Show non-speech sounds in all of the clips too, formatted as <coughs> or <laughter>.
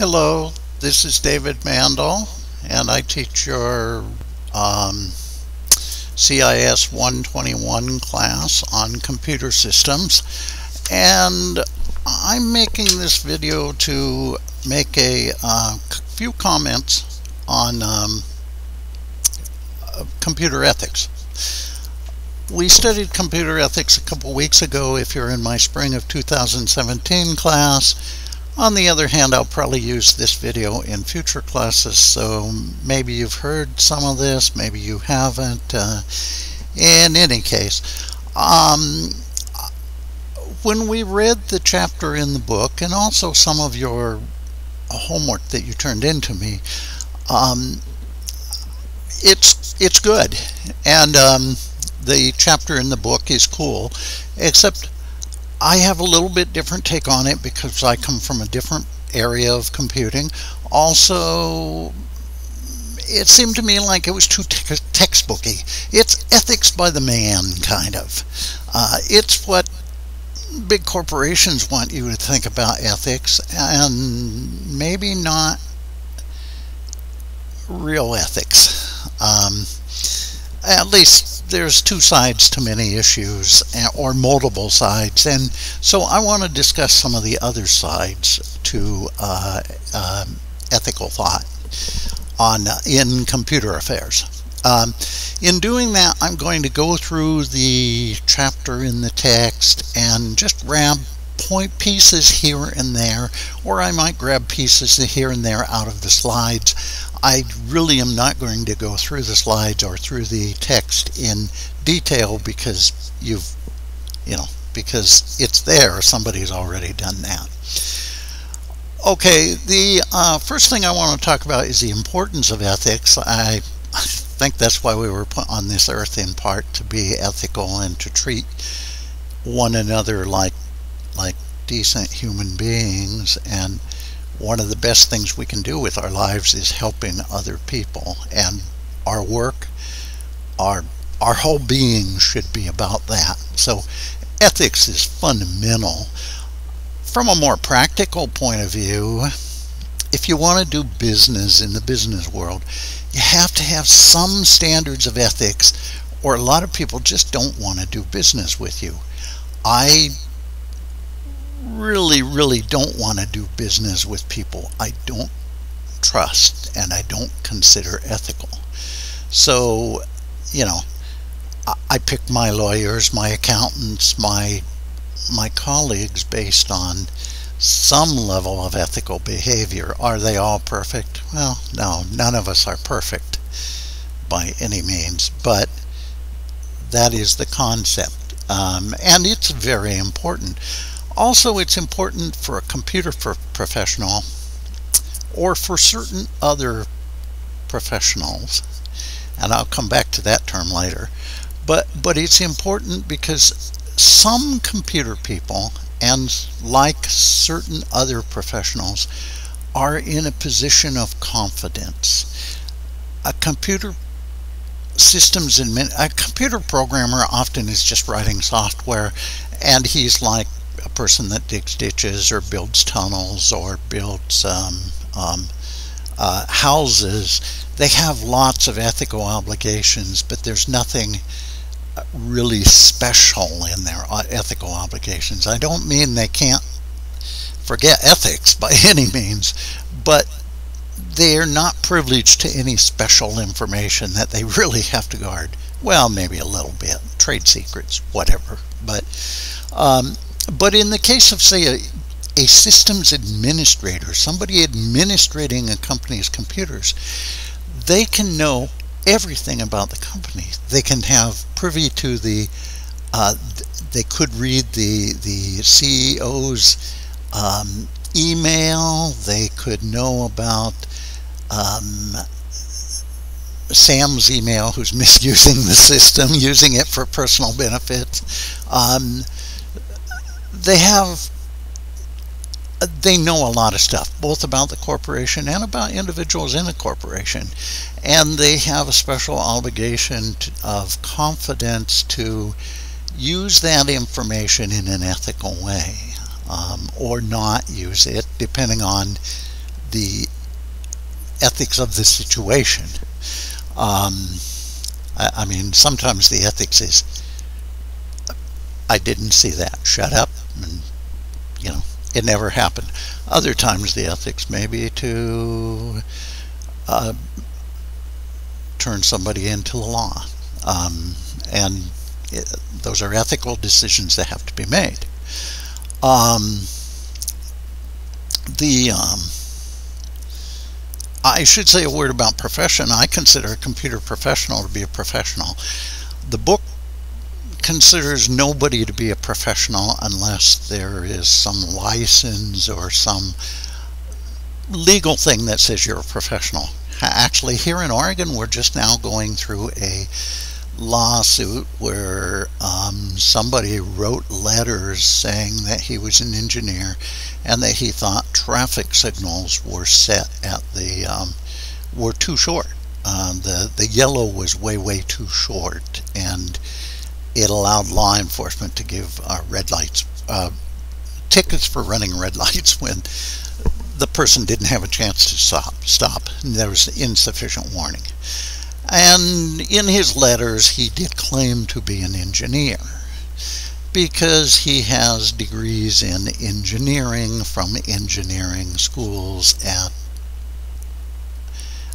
Hello, this is David Mandel, and I teach your um, CIS 121 class on computer systems. And I'm making this video to make a uh, few comments on um, computer ethics. We studied computer ethics a couple weeks ago if you're in my spring of 2017 class. On the other hand, I'll probably use this video in future classes, so maybe you've heard some of this, maybe you haven't. Uh, in any case, um, when we read the chapter in the book, and also some of your homework that you turned in to me, um, it's it's good, and um, the chapter in the book is cool, except I have a little bit different take on it because I come from a different area of computing. Also, it seemed to me like it was too te textbooky. It's ethics by the man, kind of. Uh, it's what big corporations want you to think about ethics, and maybe not real ethics. Um, at least there's two sides to many issues eh, or multiple sides and so I want to discuss some of the other sides to uh, uh, ethical thought on uh, in computer affairs. Um, in doing that I'm going to go through the chapter in the text and just grab point pieces here and there or I might grab pieces here and there out of the slides I really am not going to go through the slides or through the text in detail because you've, you know, because it's there. Somebody's already done that. Okay, the uh, first thing I want to talk about is the importance of ethics. I <laughs> think that's why we were put on this earth in part to be ethical and to treat one another like like decent human beings and one of the best things we can do with our lives is helping other people. And our work our our whole being should be about that. So ethics is fundamental. From a more practical point of view if you want to do business in the business world you have to have some standards of ethics or a lot of people just don't want to do business with you. I really, really don't want to do business with people I don't trust and I don't consider ethical. So, you know, I pick my lawyers, my accountants, my my colleagues based on some level of ethical behavior. Are they all perfect? Well, no, none of us are perfect by any means, but that is the concept. Um, and it's very important. Also, it's important for a computer professional or for certain other professionals, and I'll come back to that term later, but, but it's important because some computer people and like certain other professionals are in a position of confidence. A computer systems admin a computer programmer often is just writing software and he's like a person that digs ditches or builds tunnels or builds um, um, uh, houses, they have lots of ethical obligations, but there's nothing uh, really special in their uh, ethical obligations. I don't mean they can't forget ethics by <laughs> any means, but they're not privileged to any special information that they <laughs> really have to guard. Well, maybe a little bit, trade secrets, whatever. But um, but in the case of, say, a, a systems administrator, somebody administrating a company's computers, they can know everything about the company. They can have privy to the, uh, they could read the, the CEO's um, email, they could know about um, Sam's email who's <laughs> misusing the system, using it for personal benefits. Um, they have they know a lot of stuff, both about the corporation and about individuals in a corporation. And they have a special obligation to, of confidence to use that information in an ethical way um, or not use it, depending on the ethics of the situation. Um, I, I mean, sometimes the ethics is, I didn't see that. Shut up, and you know, it never happened. Other times the ethics may be to uh, turn somebody into the law, um, and it, those are ethical decisions that have to be made. Um, the um, I should say a word about profession. I consider a computer professional to be a professional. The book considers nobody to be a professional unless there is some license or some legal thing that says you're a professional. Actually, here in Oregon, we're just now going through a lawsuit where um, somebody wrote letters saying that he was an engineer and that he thought traffic signals were set at the um, were too short. Uh, the the yellow was way way too short, and it allowed law enforcement to give uh, red lights uh, tickets for running red <laughs> lights when the person didn't have a chance to stop. Stop. There was insufficient warning. And in his letters, he did claim to be an engineer because he has degrees in engineering from engineering schools at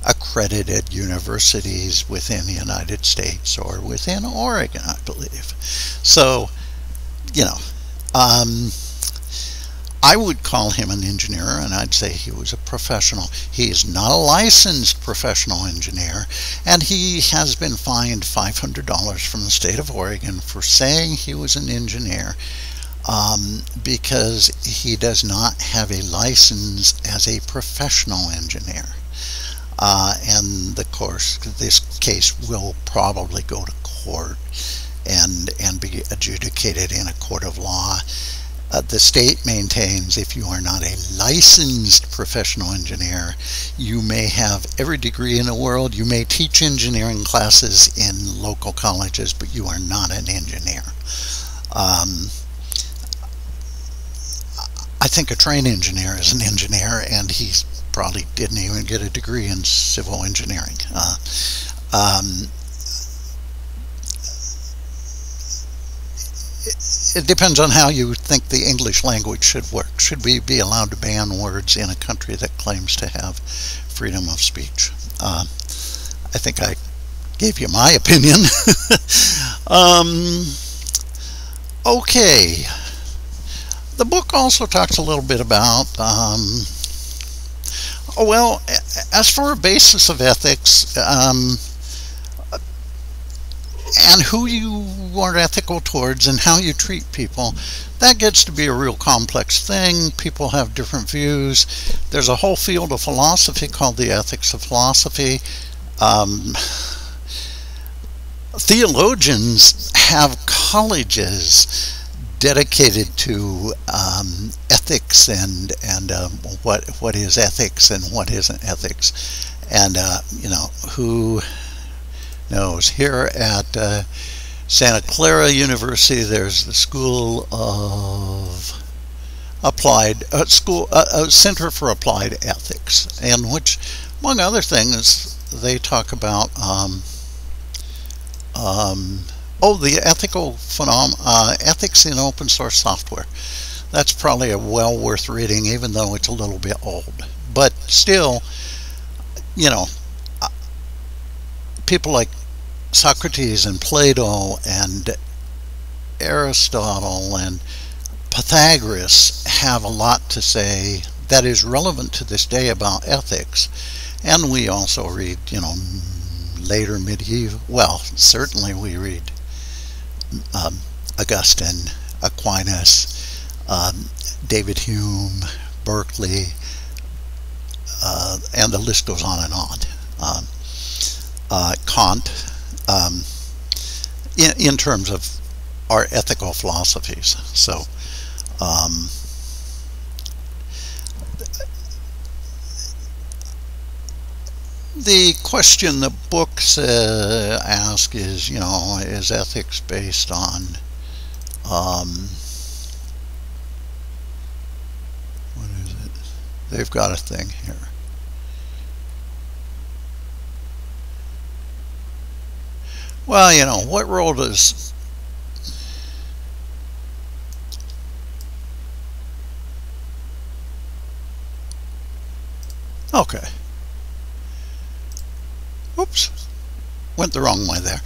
accredited universities within the United States or within Oregon, I believe. So, you know, um, I would call him an engineer and I'd say he was a professional. He is not a licensed professional engineer and he has been fined $500 from the state of Oregon for saying he was an engineer um, because he does not have a license as a professional engineer. Uh, and of course, this case will probably go to court and and be adjudicated in a court of law uh, the state maintains if you are not a licensed professional engineer, you may have every degree in the world, you may teach engineering classes in local colleges, but you are not an engineer. Um, I think a train engineer is an engineer, and he probably didn't even get a degree in civil engineering. Uh, um, it depends on how you think the English language should work. Should we be allowed to ban words in a country that claims to have freedom of speech? Uh, I think I gave you my opinion. <laughs> um, okay. The book also talks a little bit about, um, well, as for a basis of ethics, um, and who you are ethical towards and how you treat people, that gets to be a real complex thing. People have different views. There's a whole field of philosophy called the ethics of philosophy. Um, theologians have colleges dedicated to um, ethics and and um, what what is ethics and what isn't ethics, and uh, you know who knows. Here at uh, Santa Clara University, there's the School of Applied uh, School uh, uh, Center for Applied Ethics, and which, among other things, they talk about. Um, um, oh, the ethical phenom uh, ethics in open source software. That's probably a well worth reading, even though it's a little bit old. But still, you know, people like Socrates and Plato and Aristotle and Pythagoras have a lot to say that is relevant to this day about ethics. And we also read, you know, later medieval, well, certainly we read um, Augustine, Aquinas, um, David Hume, Berkeley, uh, and the list goes on and on. Um, uh, Kant, um, in, in terms of our ethical philosophies. So, um, the question the books uh, ask is, you know, is ethics based on um, what is it? They've got a thing here. Well, you know, what role does Okay. Oops. Went the wrong way there.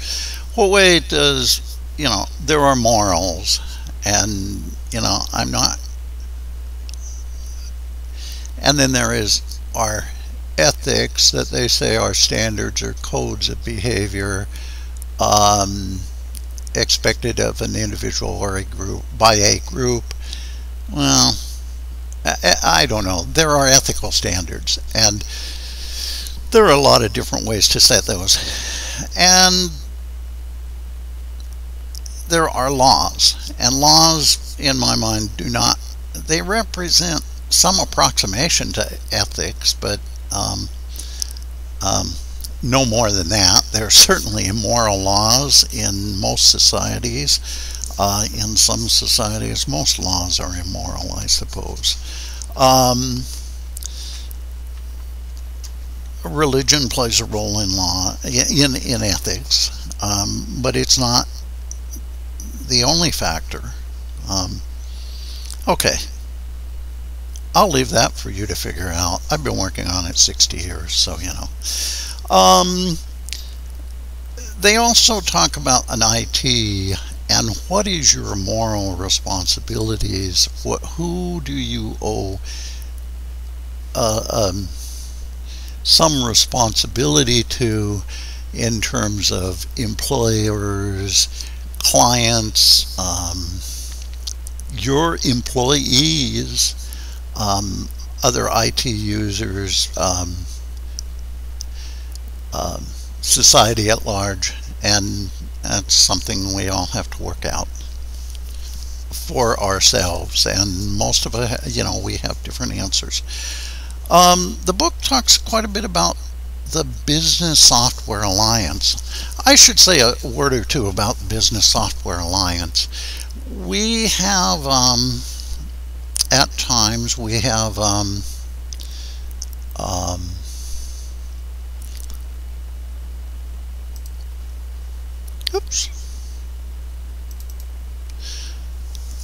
What way does, you know, there are morals and, you know, I'm not. And then there is our ethics that they say are standards or codes of behavior um, expected of an individual or a group by a group. Well, I, I don't know. There are ethical standards, and there are a lot of different ways to set those. And there are laws, and laws, in my mind, do not, they represent some approximation to ethics, but um, um, no more than that. There are <laughs> certainly immoral laws in most societies. Uh, in some societies, most laws are immoral, I suppose. Um, religion plays a role in law, in, in ethics, um, but it's not the only factor. Um, okay, I'll leave that for you to figure out. I've been working on it 60 years, so you know. Um, they also talk about an IT and what is your moral responsibilities? What who do you owe uh, um, some responsibility to in terms of employers, clients, um, your employees, um, other IT users, um, um, society at large, and that's something we all have to work out for ourselves. And most of us, you know, we have different answers. Um, the book talks quite a bit about the Business Software Alliance. I should say a word or two about the Business Software Alliance. We have, um, at times, we have um, um, Oops.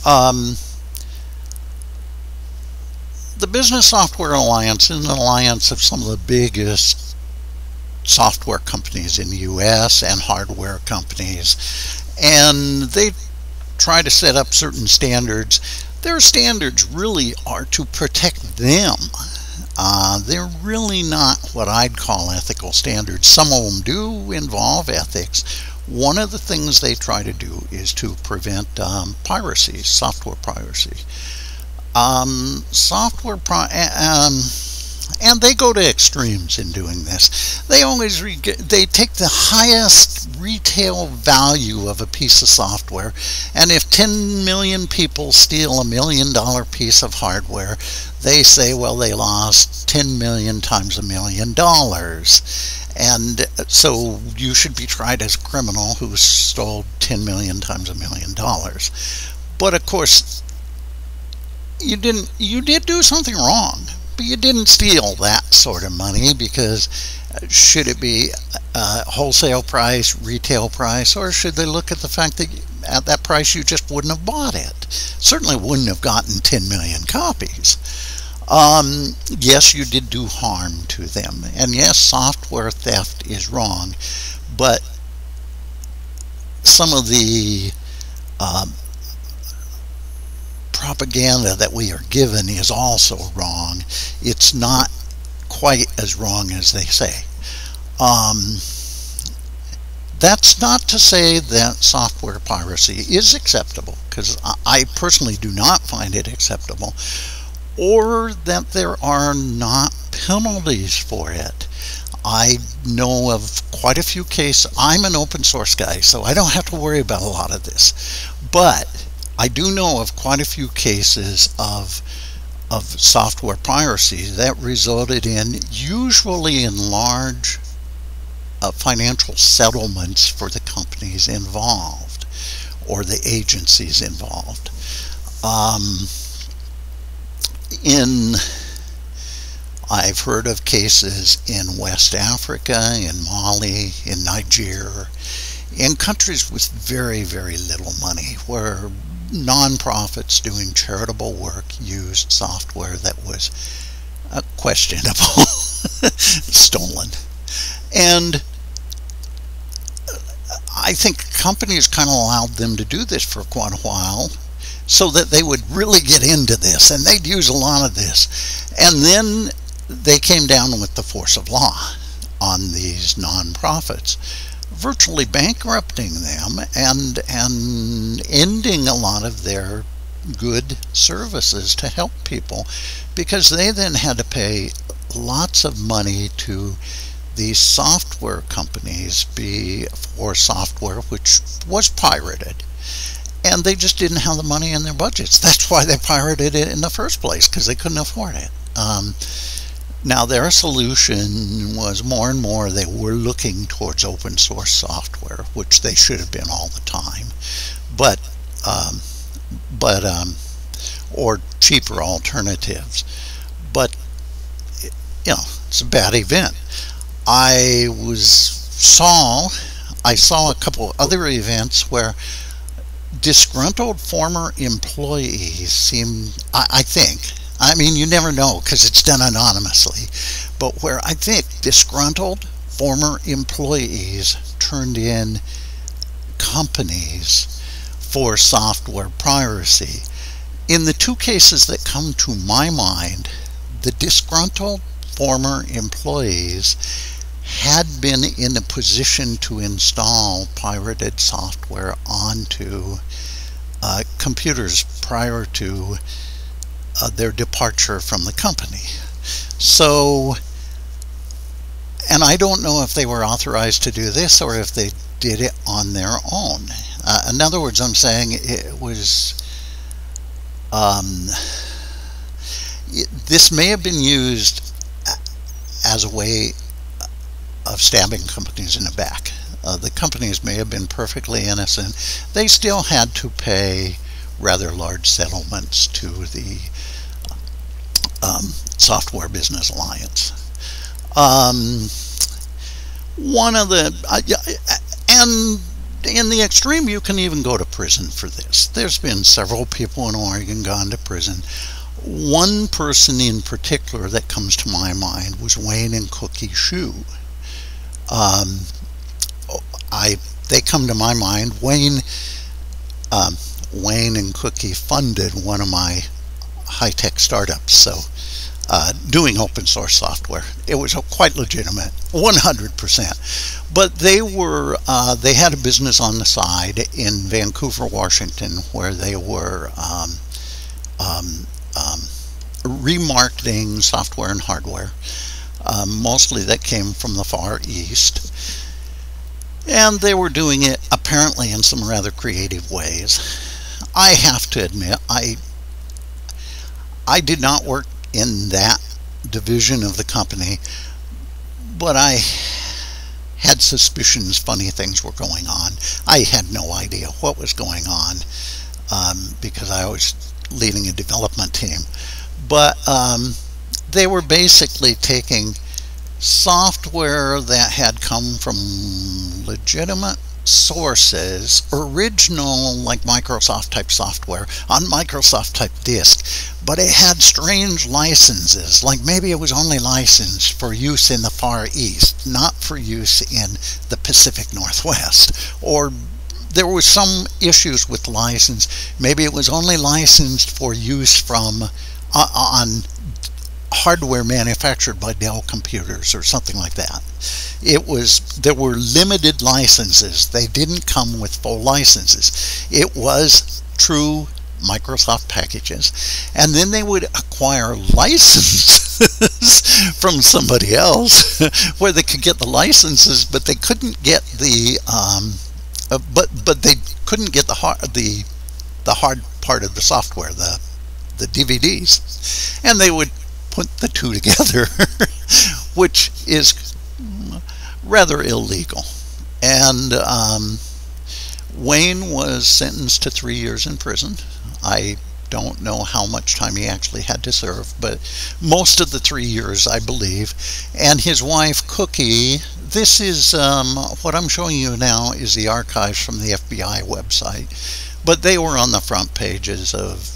Um, the Business Software Alliance is an alliance of some of the biggest software companies in the U.S. and hardware companies. And they try to set up certain standards. Their standards really are to protect them. Uh, they're really not what I'd call ethical standards. Some of them do involve ethics, one of the things they try to do is to prevent um, piracy, software piracy. Um, software, um, and they go to extremes in doing this. They always they take the highest retail value of a piece of software, and if 10 million people steal a million dollar piece of hardware, they say, well, they lost 10 million times a million dollars and uh, so you should be tried as a criminal who stole 10 million times a million dollars. But of course, you didn't. You did do something wrong, but you didn't steal that sort of money because uh, should it be a wholesale price, retail price, or should they look at the fact that at that price you just wouldn't have bought it? Certainly wouldn't have gotten 10 million copies. Um, yes, you did do harm to them. And yes, software theft is wrong. But some of the um, propaganda that we are given is also wrong. It's not quite as wrong as they say. Um, that's not to say that software piracy is acceptable, because I personally do not find it acceptable or that there are not penalties for it. I know of quite a few cases. I'm an open source guy, so I don't have to worry about a lot of this. But I do know of quite a few cases of of software piracy that resulted in usually in large uh, financial settlements for the companies involved or the agencies involved. Um, in I've heard of cases in West Africa, in Mali, in Niger, in countries with very, very little money where nonprofits doing charitable work used software that was uh, questionable, <laughs> stolen. And I think companies kind of allowed them to do this for quite a while so that they would really get into this and they'd use a lot of this. And then they came down with the force of law on these nonprofits, virtually bankrupting them and and ending a lot of their good services to help people because they then had to pay lots of money to these software companies be for software which was pirated. And they just didn't have the money in their budgets. That's why they pirated it in the first place because they couldn't afford it. Um, now their solution was more and more they were looking towards open source software which they should have been all the time. But um, but um, or cheaper alternatives. But you know it's a bad event. I was saw I saw a couple other events where disgruntled former employees seem I, I think I mean you never know because it's done anonymously. But where I think disgruntled former employees turned in companies for software piracy. In the two cases that come to my mind the disgruntled former employees had been in a position to install pirated software onto uh, computers prior to uh, their departure from the company. So, and I don't know if they were authorized to do this or if they did it on their own. Uh, in other words, I'm saying it was. Um, it, this may have been used as a way of stabbing companies in the back. Uh, the companies may have been perfectly innocent. They still had to pay rather large settlements to the um, Software Business Alliance. Um, one of the, uh, and in the extreme, you can even go to prison for this. There's been several people in Oregon gone to prison. One person in particular that comes to my mind was Wayne and Koki Shu um, I they come to my mind. Wayne um, Wayne and Koki funded one of my high tech startups, so uh, doing open source software. It was quite legitimate, 100%. But they were uh, they had a business on the side in Vancouver, Washington, where they were um, um, um remarketing software and hardware. Um, mostly that came from the Far East. And they were doing it apparently in some rather creative ways. I have to admit, I I did not work in that division of the company, but I had suspicions funny things were going on. I had no idea what was going on um, because I was leading a development team. But um, they were basically taking software that had come from legitimate sources, original like Microsoft type software on Microsoft type disk, but it had strange licenses, like maybe it was only licensed for use in the Far East, not for use in the Pacific Northwest, or there was some issues with license. Maybe it was only licensed for use from uh, on hardware manufactured by Dell computers or something like that. It was there were limited licenses. They didn't come with full licenses. It was true Microsoft packages. And then they would acquire licenses <laughs> from somebody else <laughs> where they could get the licenses, but they couldn't get the um, uh, but but they couldn't get the hard the the hard part of the software, the the DVDs, and they would put the two together, <laughs> which is rather illegal. And um, Wayne was sentenced to three years in prison. I don't know how much time he actually had to serve, but most of the three years, I believe. And his wife, Koki, this is um, what I'm showing you now is the archives from the FBI website, but they were on the front pages of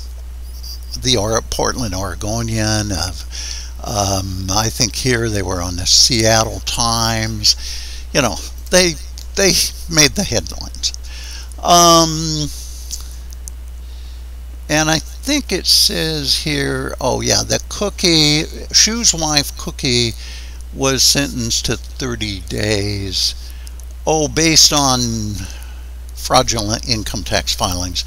the Portland Oregonian, um, I think here they were on the Seattle Times. You know, they they made the headlines. Um, and I think it says here, oh yeah, the Koki, Shu's wife Koki was sentenced to 30 days. Oh, based on fraudulent income tax filings.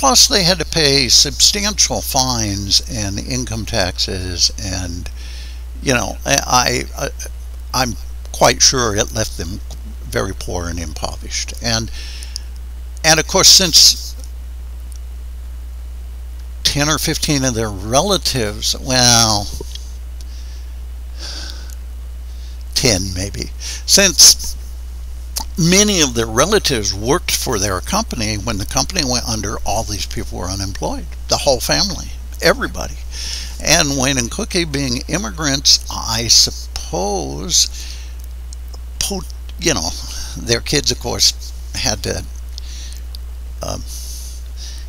Plus, they had to pay substantial fines and income taxes, and you know, I, I I'm quite sure it left them very poor and impoverished. And and of course, since 10 or 15 of their relatives, well, 10 maybe, since many of their relatives worked for their company when the company went under, all these people were unemployed. The whole family, everybody. And Wayne and Koki being immigrants, I suppose, you know, their kids, of course, had to. Um,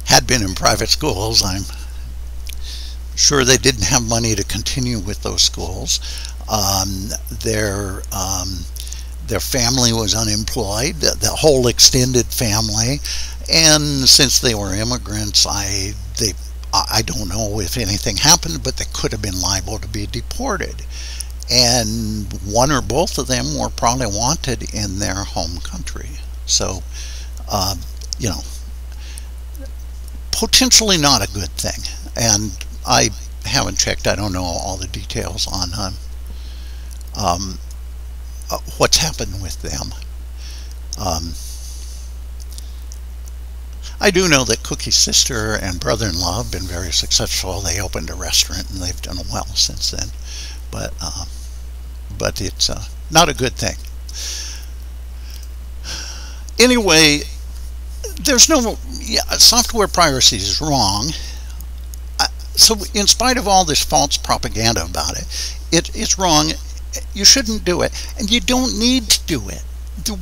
had been in private schools. I'm sure they didn't have money to continue with those schools. Um, their um, their family was unemployed, the, the, whole extended family, and since they were immigrants, I they I don't know if anything happened, but they could have been liable to be deported. And one or both of them were probably wanted in their home country. So, uh, you know, potentially not a good thing. And I haven't checked, I don't know all the details on um, um, uh, what's happened with them. Um, I do know that Koki's sister and brother-in-law have been very successful. They opened a restaurant and they've done well since then. But um, but it's uh, not a good thing. Anyway, there's no yeah, software piracy is wrong. So, in spite of all this false propaganda about it, it it's wrong. You shouldn't do it, and you don't need to do it.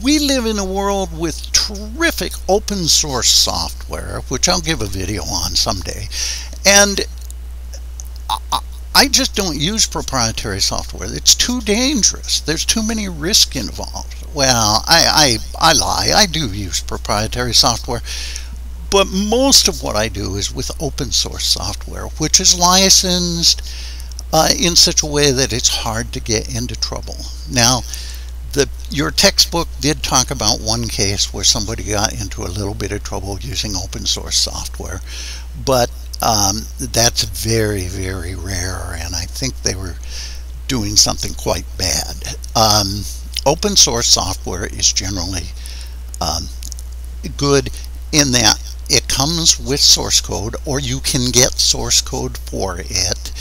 We live in a world with terrific open source software, which I'll give a video on someday, and I, just don't use proprietary software. It's too dangerous. There's too many risks involved. Well, I, I, I lie. I do use proprietary software. But most of what I do is with open source software, which is licensed uh, in such a way that it's hard to get into trouble. Now, the, your textbook did talk about one case where somebody got into a little bit of trouble using open source software, but um, that's very, very rare, and I think they were doing something quite bad. Um, open source software is generally um, good in that it comes with source code or you can get source code for it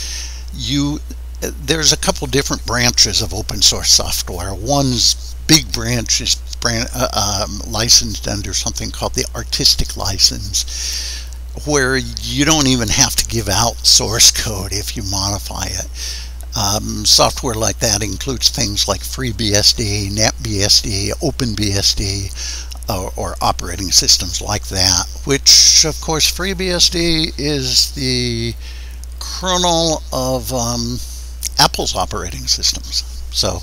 you there's a couple different branches of open source software. One's big branch is brand, uh, um, licensed under something called the artistic license where you don't even have to give out source code if you modify it. Um, software like that includes things like FreeBSD, NetBSD, OpenBSD, or, or, operating systems like that, which, of course, FreeBSD is the kernel of um, Apple's operating systems. So,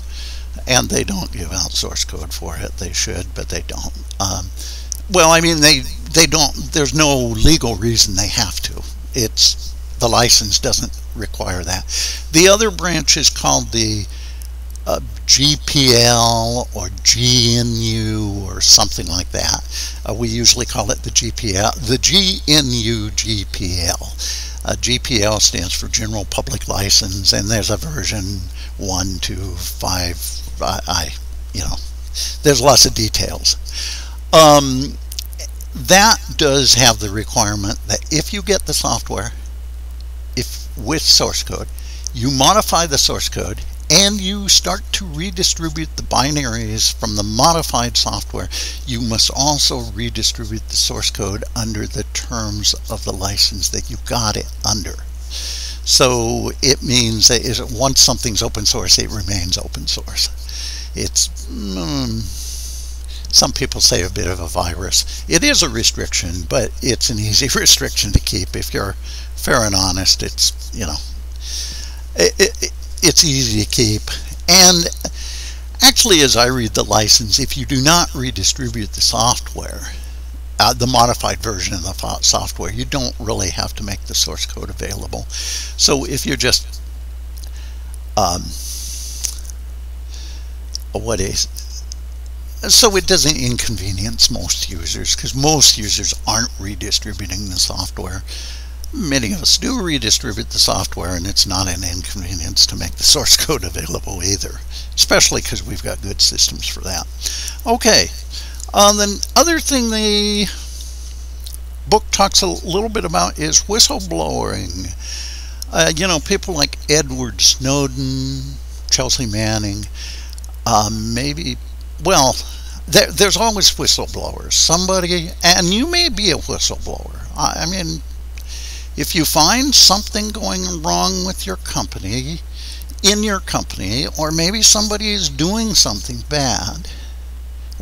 and they don't give out source code for it. They should, but they don't. Um, well, I mean, they they don't. There's no legal reason they have to. It's the license doesn't require that. The other branch is called the uh, GPL or GNU or something like that. Uh, we usually call it the GPL, the GNU GPL. Uh, GPL stands for General Public License, and there's a version one to five. I, I you know, there's lots of details. Um, that does have the requirement that if you get the software, if with source code, you modify the source code and you start to redistribute the binaries from the modified software, you must also redistribute the source code under the terms of the license that you got it under. So it means that once something's open source, it remains open source. It's, mm, some people say a bit of a virus. It is a restriction, but it's an easy <laughs> restriction to keep. If you're fair and honest, it's, you know, it, it, it's easy to keep. And actually, as I read the license, if you do not redistribute the software, uh, the modified version of the software, you don't really have to make the source code available. So if you're just, um, what is, so it doesn't inconvenience most users because most users aren't redistributing the software. Many of us do redistribute the software and it's not an inconvenience to make the source <laughs> code available either, especially because we've got good systems for that. Okay, uh, then other thing the book talks a little bit about is whistleblowing. Uh, you know, people like Edward Snowden, Chelsea Manning, uh, maybe, well, there, there's always whistleblowers. Somebody, and you may be a whistleblower. I, I mean, if you find something going wrong with your company, in your company, or maybe somebody is doing something bad,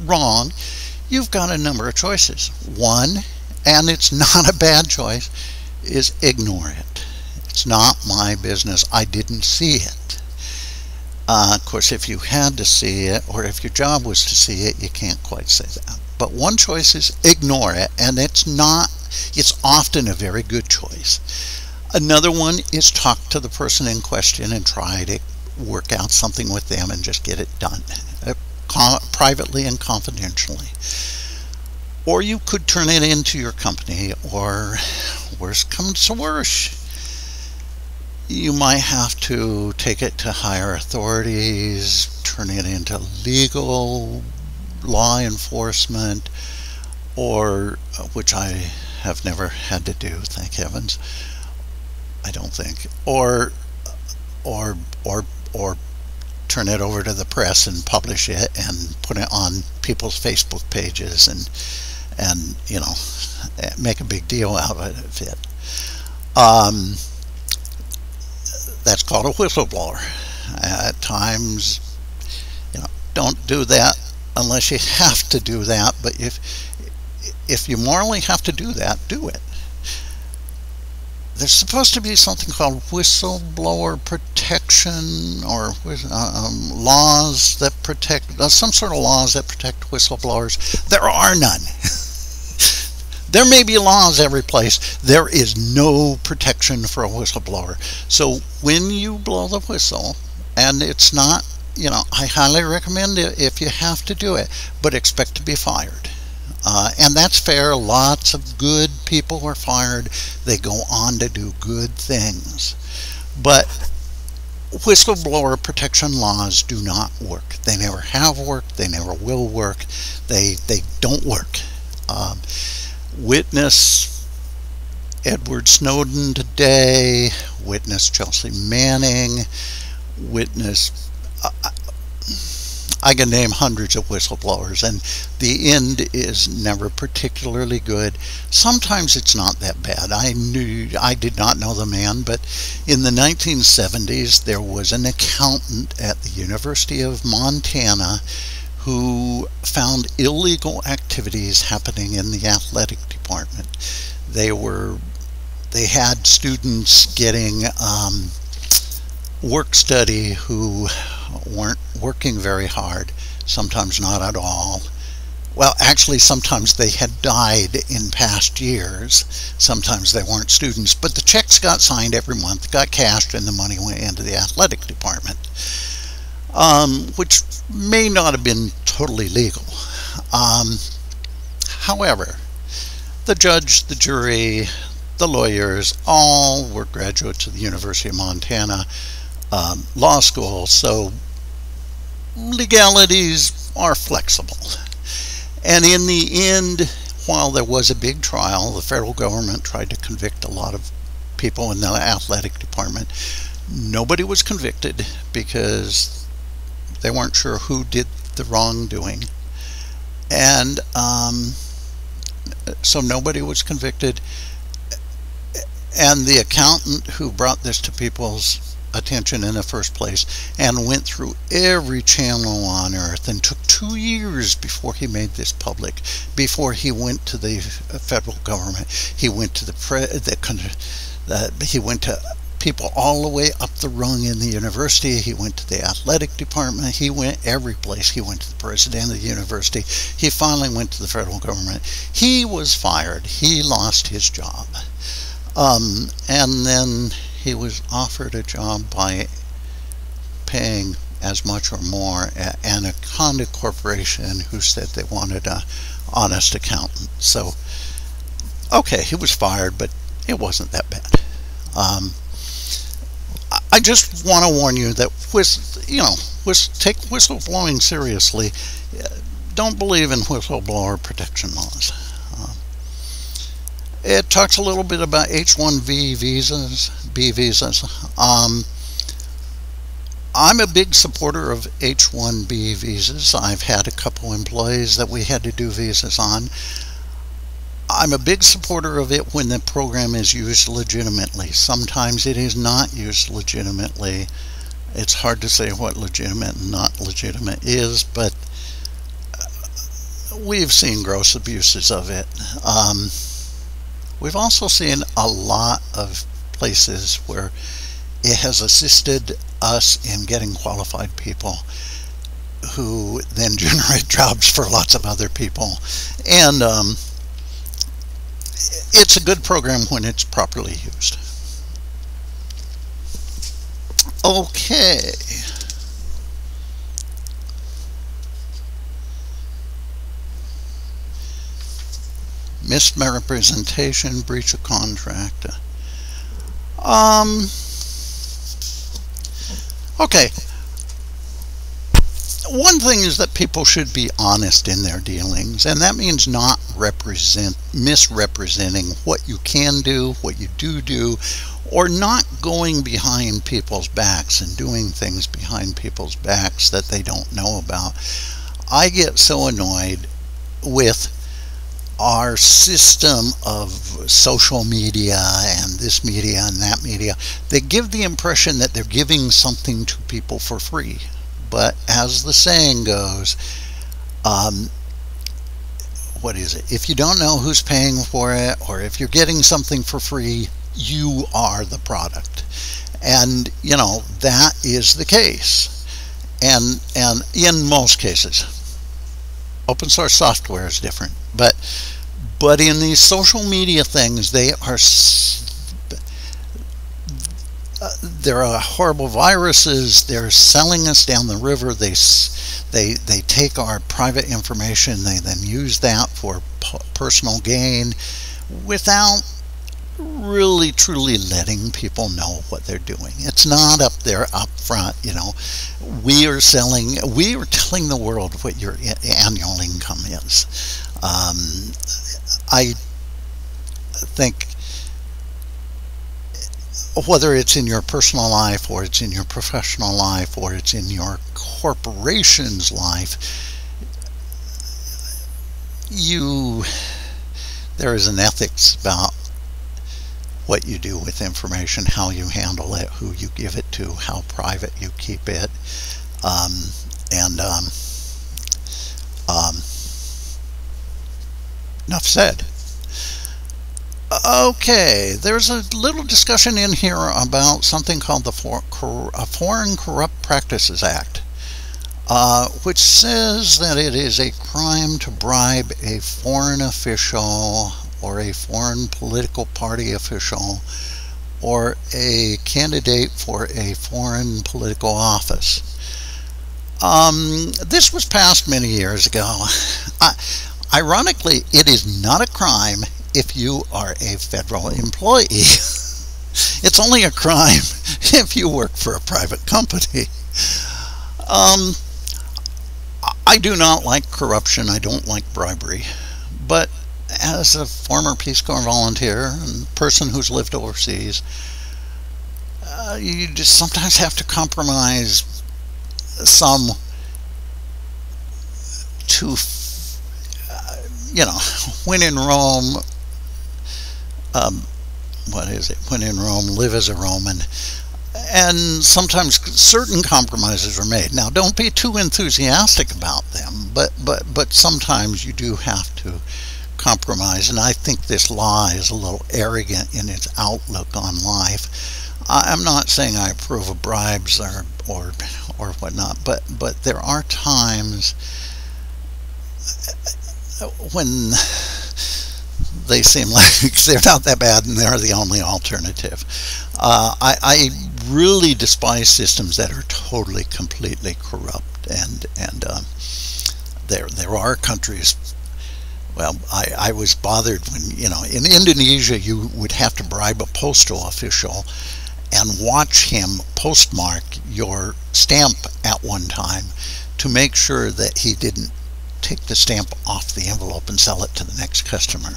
wrong, you've got a number of choices. One, and it's <laughs> not a bad choice, is ignore it. It's not my business. I didn't see it. Uh, of course, if you had to see it, or if your job was to see it, you can't quite say that. But one choice is ignore it, and it's not, it's often a very good choice. Another one is talk to the person in question and try to work out something with them and just get it done uh, privately and confidentially. Or you could turn it into your company, or worst comes to worst, you might have to take it to higher authorities, turn it into legal law enforcement, or which I have never had to do, thank heavens. I don't think, or or or or turn it over to the press and publish it and put it on people's Facebook pages and and you know make a big deal out of it. Um, that's called a whistleblower. At times, you know, don't do that unless you have to do that. But if if you morally have to do that, do it. There's supposed to be something called whistleblower protection or um, laws that protect uh, some sort of laws that protect whistleblowers. There are none. <laughs> There may be laws every place. There is no protection for a whistleblower. So when you blow the whistle and it's not you know i highly recommend it if you have to do it but expect to be fired uh, and that's fair. Lots of good people are fired. They go on to do good things. But whistleblower protection laws do not work. They never have worked. They never will work. They, they don't work. Um, witness Edward Snowden today. Witness Chelsea Manning. Witness. I can name hundreds of whistleblowers, and the end is never particularly good. Sometimes it's not that bad. I knew I did not know the man, but in the 1970s there was an accountant at the University of Montana who found illegal activities happening in the athletic department. They were they had students getting um, work study who weren't working very hard, sometimes not at all. Well, actually, sometimes they had died in past years. Sometimes they weren't students, but the checks got signed every month, got cashed, and the money went into the athletic department, um, which may not have been totally legal. Um, however, the judge, the jury, the lawyers all were graduates of the University of Montana um, law school, so legalities are flexible. And in the end, while there was a big trial, the federal government tried to convict a lot of people in the athletic department. Nobody was convicted because they weren't sure who did the wrongdoing. And um, so nobody was convicted. And the accountant who brought this to people's attention in the first place and went through every channel on earth and took two years before he made this public before he went to the federal government he went to the pre the, the he went to people all the way up the rung in the university. He went to the athletic department. He went every place. He went to the president of the university. He finally went to the federal government. He was fired. He lost his job. Um, and then he was offered a job by paying as much or more at Anaconda Corporation, who said they wanted a honest accountant. So, okay, he was fired, but it wasn't that bad. Um, I just want to warn you that with you know with take whistleblowing seriously. Don't believe in whistleblower protection laws. It talks a little bit about H-1B visas, B visas. Um, I'm a big supporter of H-1B visas. I've had a couple employees that we had to do visas on. I'm a big supporter of it when the program is used legitimately. Sometimes it is not used legitimately. It's hard to say what legitimate and not legitimate is, but we've seen gross abuses of it. Um, we've also seen a lot of places where it has assisted us in getting qualified people who then <laughs> generate jobs for lots of other people. And um, it's a good program when it's properly used. Okay. Misrepresentation, breach of contract. Um, okay one thing is that people should be honest in their dealings, and that means not represent misrepresenting what you can do, what you do do, or not going behind people's backs and doing things behind people's backs that they don't know about. I get so annoyed with our system of social media and this media and that media. They give the impression that they're giving something to people for free but as the saying goes, um, what is it? If you don't know who's paying for it, or if you're getting something for free, you are the product. And, you know, that is the case. And, and in most cases, open source software is different. But, but in these social media things, they are uh, there are horrible viruses. They're selling us down the river. They they they take our private information. They then use that for personal gain, without really truly letting people know what they're doing. It's not up there up front. You know, we are selling. We are telling the world what your annual income is. Um, I think whether it's in your personal life or it's in your professional life or it's in your corporation's life, you there is an ethics about what you do with information, how you handle it, who you give it to, how private you keep it, um, and um, um, enough said. Okay, there's a little discussion in here about something called the For Foreign Corrupt Practices Act, uh, which says that it is a crime to bribe a foreign official or a foreign political party official or a candidate for a foreign political office. Um, this was passed many years ago. <laughs> ironically, it is not a crime if you are a federal employee. <laughs> it's only a crime <laughs> if you work for a private company. Um, I do not like corruption. I don't like bribery. But as a former Peace Corps volunteer and person who's lived overseas, uh, you just sometimes have to compromise some to, you know, when in Rome, um, what is it? When in Rome, live as a Roman. And sometimes certain compromises are made. Now, don't be too enthusiastic about them, but but but sometimes you do have to compromise. And I think this law is a little arrogant in its outlook on life. I'm not saying I approve of bribes or or or whatnot, but but there are times when they seem like <laughs> they're not that bad and they're the only alternative. Uh, I, I, really despise systems that are totally, completely corrupt, and and um, there there are countries. Well, I, I was bothered when you know in Indonesia you would have to bribe a postal official and watch him postmark your stamp at one time to make sure that he didn't take the stamp off the envelope and sell it to the next customer.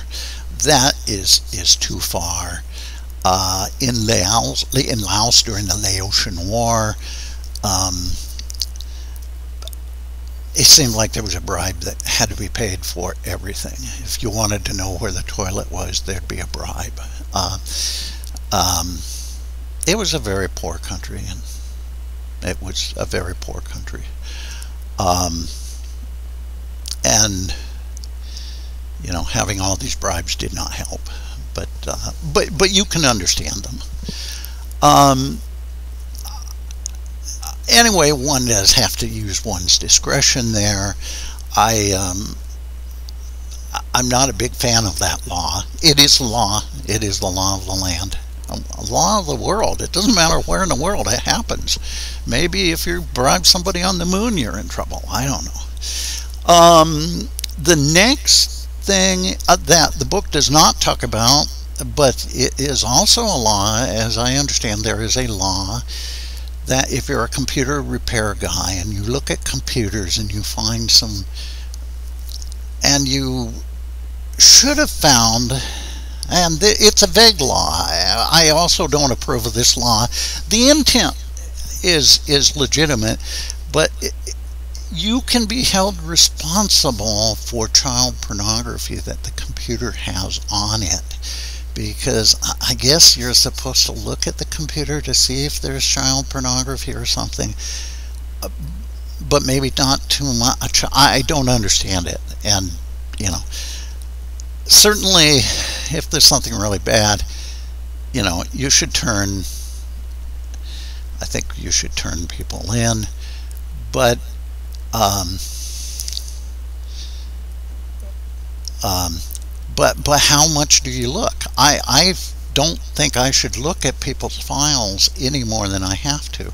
That is is too far. Uh, in Laos, in Laos during the Laotian War, um, it seemed like there was a bribe that had to be paid for everything. If you wanted to know where the toilet was, there'd be a bribe. Uh, um, it was a very poor country, and it was a very poor country. Um, and you know, having all these bribes did not help. But uh, but but you can understand them. Um, anyway, one does have to use one's discretion there. I um, I'm not a big fan of that law. It is law. It is the law of the land. A law of the world. It doesn't matter where in the world it happens. Maybe if you bribe somebody on the moon, you're in trouble. I don't know. Um, the next thing uh, that the book does not talk about, but it is also a law, as I understand, there is a law that if you're a computer repair guy and you look at computers and you find some, and you should have found and it's a vague law. I also don't approve of this law. The intent is is legitimate, but you can be held responsible for child pornography that the computer has on it. Because I guess you're supposed to look at the computer to see if there's child pornography or something uh, but maybe not too much. I don't understand it. And you know certainly if there's something really bad, you know, you should turn, I think you should turn people in, but um, um, but but how much do you look? I I don't think I should look at people's files any more than I have to.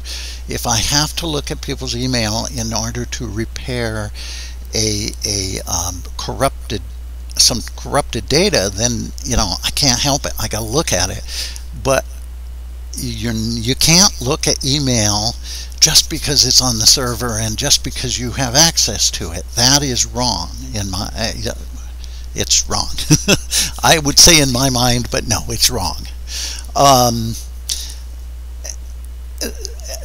If I have to look at people's email in order to repair a a um, corrupted some corrupted data, then you know I can't help it. I got to look at it. But you you can't look at email just because it's on the server and just because you have access to it. That is wrong in my. Uh, it's wrong. <laughs> I would say in my mind, but no, it's wrong. Um,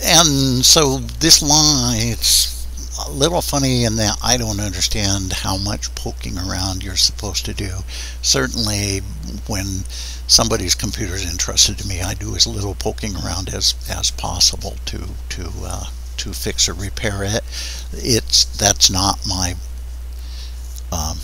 and so this line, it's a little funny in that I don't understand how much poking around you're supposed to do. Certainly, when somebody's computer is entrusted to me, I do as little poking around as as possible to to uh, to fix or repair it. It's that's not my um,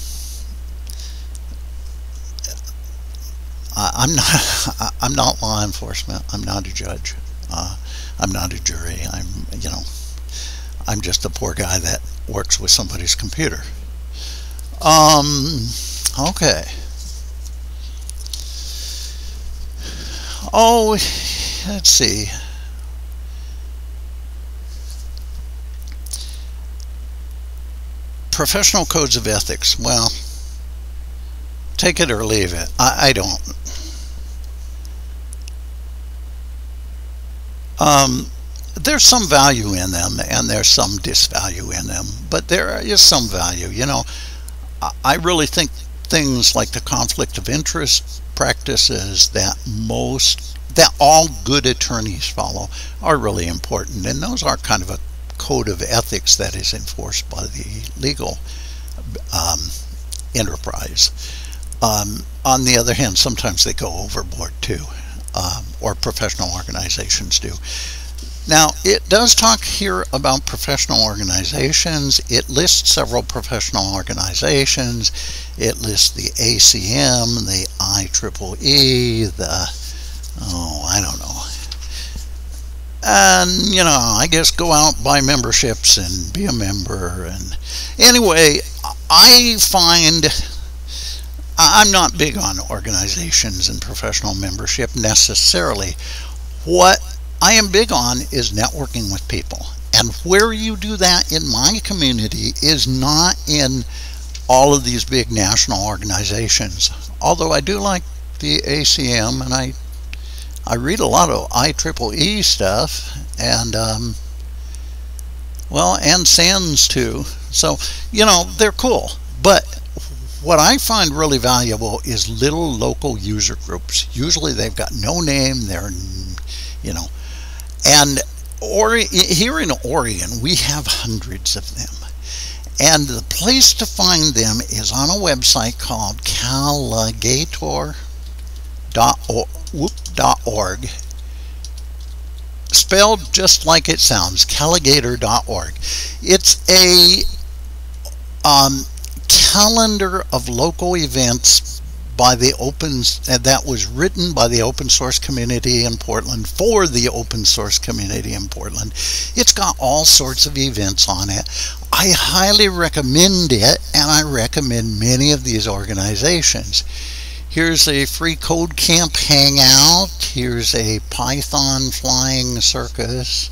I, am not <laughs> I'm not law enforcement. I'm not a judge. Uh, I'm not a jury. I'm you know I'm just a poor guy that works with somebody's computer. Um, okay. Oh, let's see. Professional codes of ethics. Well, take it or leave it. I, I don't. Um, there's some value in them and there's some disvalue in them, but there is some value. You know, I really think things like the conflict of interest practices that most that all good attorneys follow are really important, and those are kind of a code of ethics that is enforced by the legal um, enterprise. Um, on the other hand, sometimes they go overboard too, um, or professional organizations do. Now, it does talk here about professional organizations. It lists several professional organizations. It lists the ACM, the IEEE, the, oh, I don't know. And, you know, I guess go out, buy memberships, and be a member. And anyway, I find I'm not big on organizations and professional membership necessarily. What I am big on is networking with people. And where you do that in my community is not in all of these big national organizations. Although I do like the ACM and I I read a lot of IEEE stuff and um, well and SANS too. So you know they're cool. But what I find really valuable is little local user groups. Usually they've got no name. They're you know and or, here in Oregon, we have hundreds of them. And the place to find them is on a website called calagator.org. Spelled just like it sounds, calagator.org. It's a um, calendar of local events by the open uh, that was written by the open source community in Portland for the open source community in Portland. It's got all sorts of events on it. I highly recommend it and I recommend many of these organizations. Here's a free code camp hangout. Here's a Python flying circus.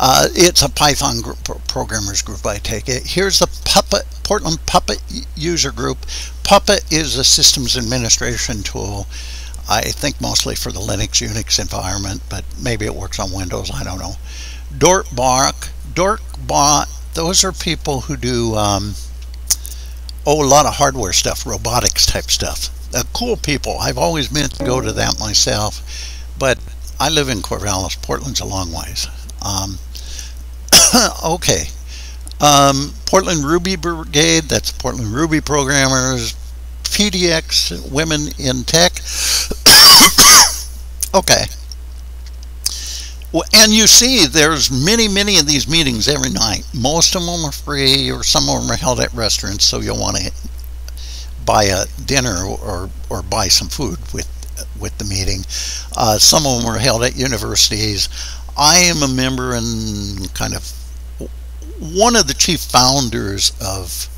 Uh, it's a Python group, programmers group, I take it. Here's the Puppet Portland Puppet user group. Puppet is a systems administration tool. I think mostly for the Linux Unix environment, but maybe it works on Windows. I don't know. Dorkbot, Dorkbot. Those are people who do um, oh a lot of hardware stuff, robotics type stuff. Uh, cool people. I've always meant to go to that myself, but I live in Corvallis. Portland's a long ways. Um, <coughs> okay. Um, Portland Ruby Brigade, that's Portland Ruby programmers. PDX, Women in Tech. <coughs> okay. Well, and you see, there's many, many of these meetings every night. Most of them are free, or some of them are held at restaurants, so you'll want to buy a dinner or, or buy some food with with the meeting. Uh, some of them are held at universities. I am a member and kind of one of the chief founders of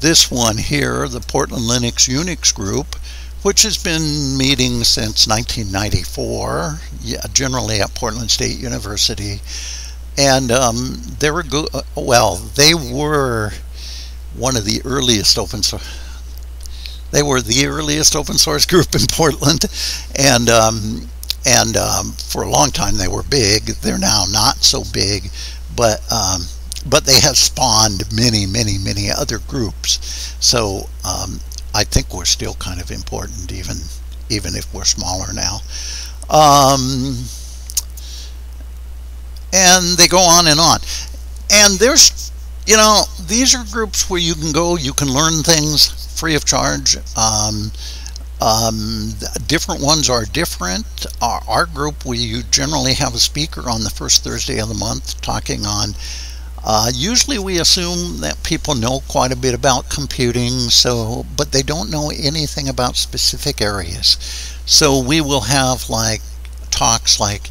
this one here, the Portland Linux Unix Group, which has been meeting since 1994, yeah, generally at Portland State University. And um, they were, go- uh, well, they were one of the earliest open source they were the earliest open source <laughs> group in Portland, and um, and um, for a long time they were big. They're now not so big, but um, but they have spawned many, many, many other groups. So um, I think we're still kind of important, even even if we're smaller now. Um, and they go on and on. And there's, you know, these are groups where you can go, you can learn things free of charge. Um, um, different ones are different. Our, our, group, we generally have a speaker on the first Thursday of the month talking on. Uh, usually, we assume that people know quite a bit about computing, so but they don't know anything about specific areas. So we will have like talks like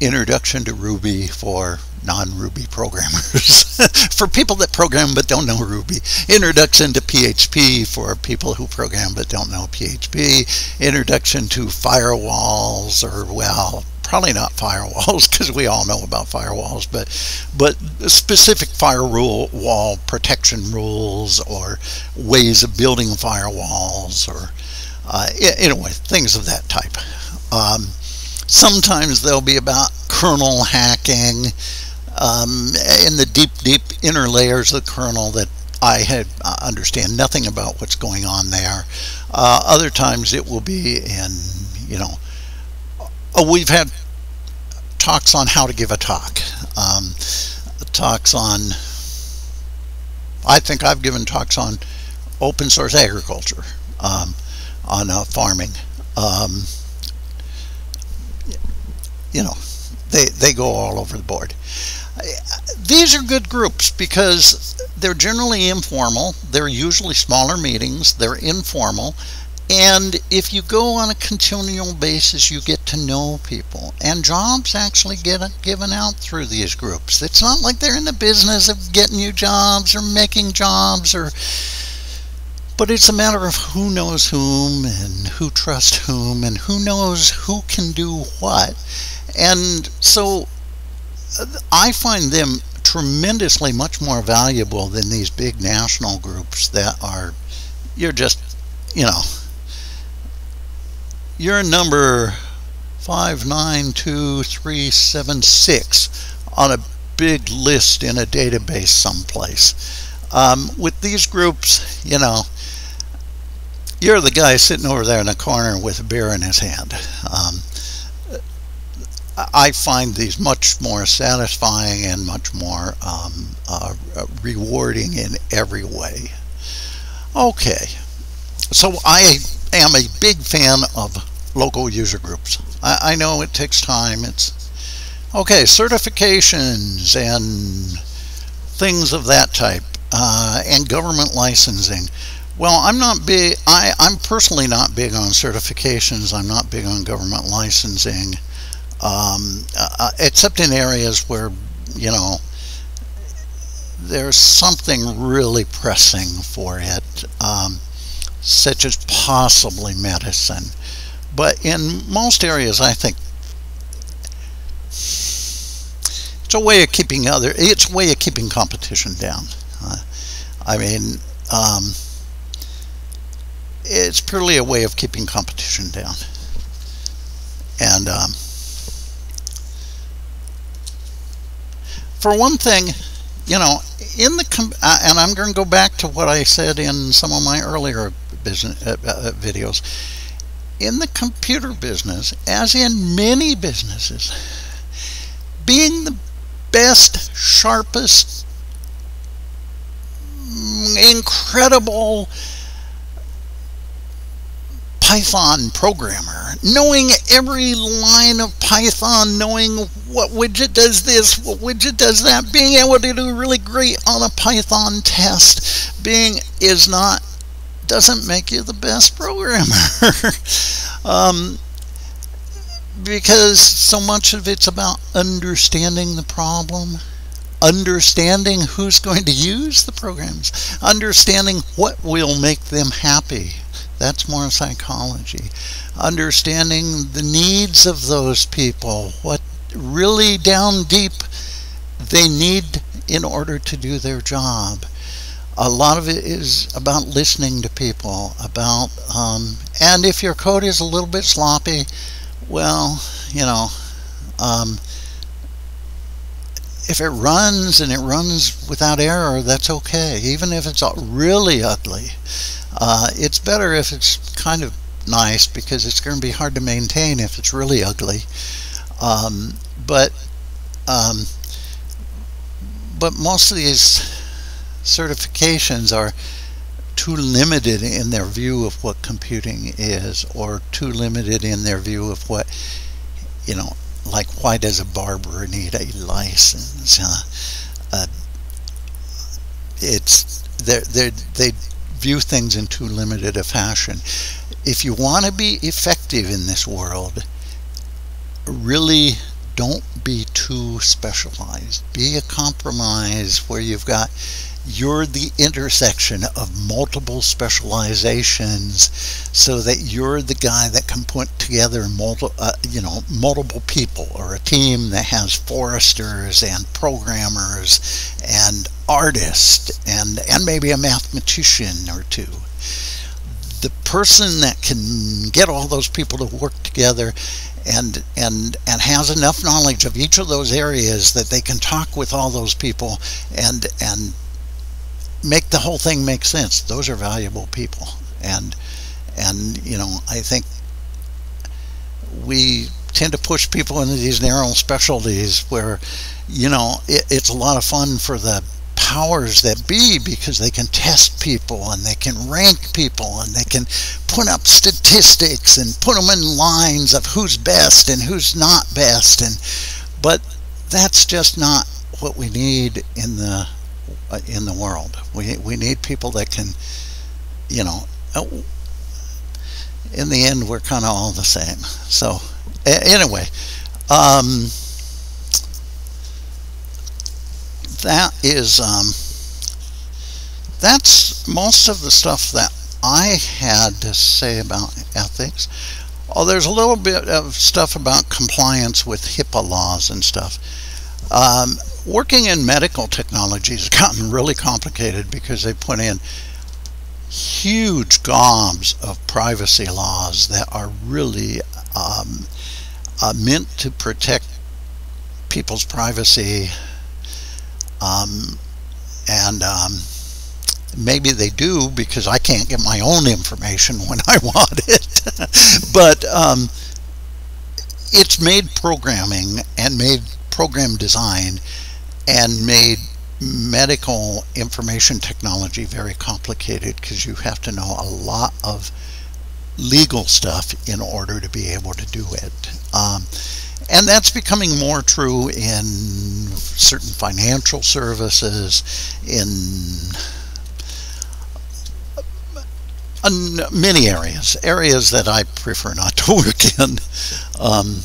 introduction to Ruby for non-Ruby programmers. <laughs> for people that program but don't know Ruby. Introduction to PHP for people who program but don't know PHP. Introduction to firewalls or, well, probably not firewalls <laughs> because we all know about firewalls, but but specific firewall protection rules or ways of building firewalls or uh, anyway things of that type. Um, sometimes they'll be about kernel hacking um, in the deep, deep inner layers of the kernel that I had uh, understand nothing about what's going on there. Uh, other times it will be in, you know, oh, we've had talks on how to give a talk, um, talks on. I think I've given talks on open source agriculture, um, on uh, farming. Um, you know, they they go all over the board. These are good groups because they're generally informal. They're usually smaller meetings. They're informal. And if you go on a continual basis, you get to know people. And jobs actually get given out through these groups. It's not like they're in the business of getting you jobs or making jobs or but it's a matter of who knows whom and who trusts whom and who knows who can do what. And so I find them tremendously much more valuable than these big national groups that are, you're just, you know, you're number 592376 on a big list in a database someplace. Um, with these groups, you know, you're the guy sitting over there in the corner with a beer in his hand. Um, I find these much more satisfying and much more um, uh, rewarding in every way. Okay, so I am a big fan of local user groups. I, I know it takes time. It's okay, certifications and things of that type, uh, and government licensing. Well, I'm not big. I, I'm personally not big on certifications. I'm not big on government licensing um, uh, except in areas where, you know, there's something really pressing for it, um, such as possibly medicine. But in most areas, I think it's a way of keeping other. It's a way of keeping competition down. Uh, I mean, um, it's purely a way of keeping competition down. And um, for one thing, you know, in the uh, and I'm going to go back to what I said in some of my earlier business uh, uh, videos. In the computer business, as in many businesses, being the best, sharpest, mm, incredible Python programmer, knowing every line of Python, knowing what widget does this, what widget does that, being able to do really great on a Python test, being is not doesn't make you the best programmer. <laughs> um, because so much of it's about understanding the problem, understanding who's going to use the programs, understanding what will make them happy that's more psychology. Understanding the needs of those people, what really down deep they need in order to do their job. A lot of it is about listening to people, about, um, and if your code is a little bit sloppy, well, you know, um, if it runs and it runs without error, that's okay, even if it's really ugly. Uh, it's better if it's kind of nice because it's going to be hard to maintain if it's really ugly. Um, but um, but most of these certifications are too limited in their view of what computing is or too limited in their view of what you know like why does a barber need a license <laughs> uh, it's they they they view things in too limited a fashion. If you want to be effective in this world, really don't be too specialized. Be a compromise where you've got you're the intersection of multiple specializations so that you're the guy that can put together multiple uh, you know multiple people or a team that has foresters and programmers and artists and and maybe a mathematician or two. The person that can get all those people to work together and and and has enough knowledge of each of those areas that they can talk with all those people and and make the whole thing make sense. Those are valuable people, and and you know I think we tend to push people into these narrow specialties where, you know, it, it's a lot of fun for the powers that be because they can test people and they can rank people and they can put up statistics and put them in lines of who's best and who's not best and but that's just not what we need in the in the world we we need people that can you know uh, in the end we're kind of all the same so anyway um, that is um, that's most of the stuff that I had to say about ethics. Oh, there's a little bit of stuff about compliance with HIPAA laws and stuff. Um, working in medical technology has <laughs> gotten really complicated because they put in huge gobs of privacy laws that are really um, uh, meant to protect people's privacy um, and um, maybe they do because I can't get my own information <laughs> when I want it. <laughs> but um, it's made programming and made program design and made medical information technology very complicated because you have to know a lot of legal stuff in order to be able to do it. Um, and that's becoming more true in certain financial services, in many areas, areas that I prefer not to <laughs> work in. Um,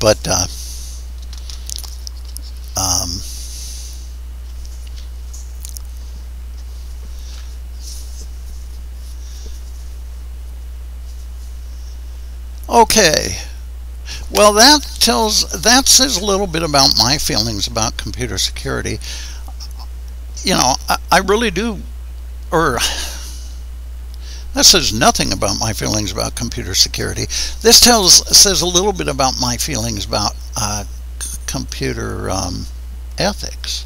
but uh, um, okay. Well, that tells that says a little bit about my feelings about computer security. You know, I, I really do, or <sighs> that says nothing about my feelings about computer security. This tells says a little bit about my feelings about uh, computer um, ethics.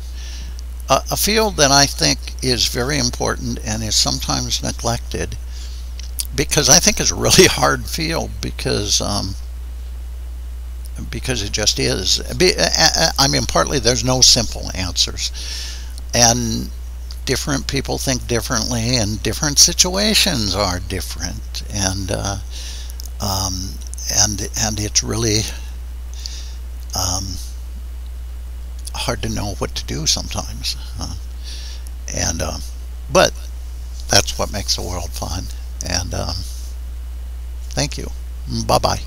Uh, a field that I think is very important and is sometimes neglected because I think it's a really <laughs> hard field because um, because it just is. I mean, partly there's no simple answers. And different people think differently, and different situations are different. And, uh, um, and, and it's really um, hard to know what to do sometimes. Uh, and, uh, but that's what makes the world fun. And um, thank you. Bye bye.